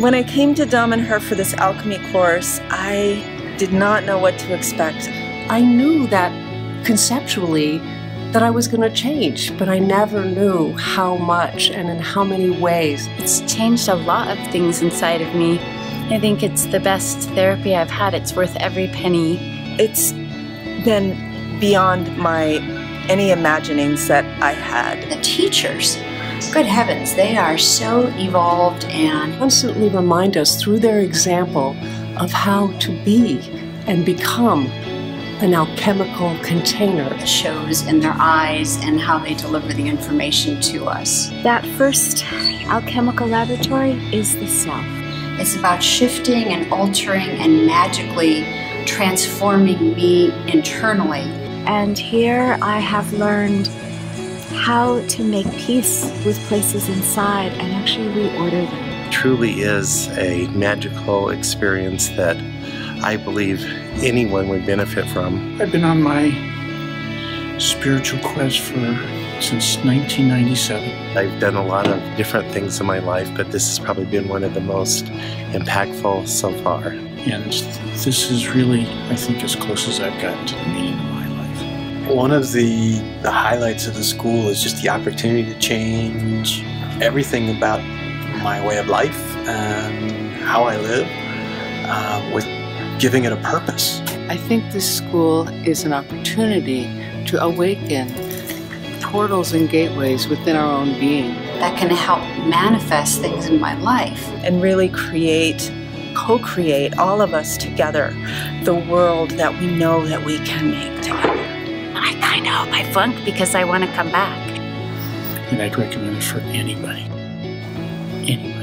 When I came to Damanhur for this alchemy course, I did not know what to expect. I knew that conceptually that I was going to change, but I never knew how much and in how many ways. It's changed a lot of things inside of me. I think it's the best therapy I've had. It's worth every penny. It's been beyond my any imaginings that I had. The teachers, good heavens, they are so evolved and constantly remind us through their example of how to be and become an alchemical container. It shows in their eyes and how they deliver the information to us. That first alchemical laboratory is the self. It's about shifting and altering and magically transforming me internally. And here I have learned how to make peace with places inside and actually reorder them. It truly is a magical experience that I believe anyone would benefit from. I've been on my spiritual quest for since 1997. I've done a lot of different things in my life, but this has probably been one of the most impactful so far. And this is really, I think, as close as I've gotten to the meaning of my life. One of the, the highlights of the school is just the opportunity to change everything about my way of life and how I live uh, with giving it a purpose. I think this school is an opportunity to awaken portals and gateways within our own being. That can help manifest things in my life. And really create, co create, all of us together, the world that we know that we can make together. Hope I flunk because I want to come back. And I'd recommend it for anybody. Anybody.